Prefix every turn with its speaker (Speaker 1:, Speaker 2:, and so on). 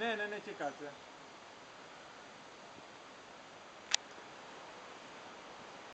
Speaker 1: Не, не, не тікати.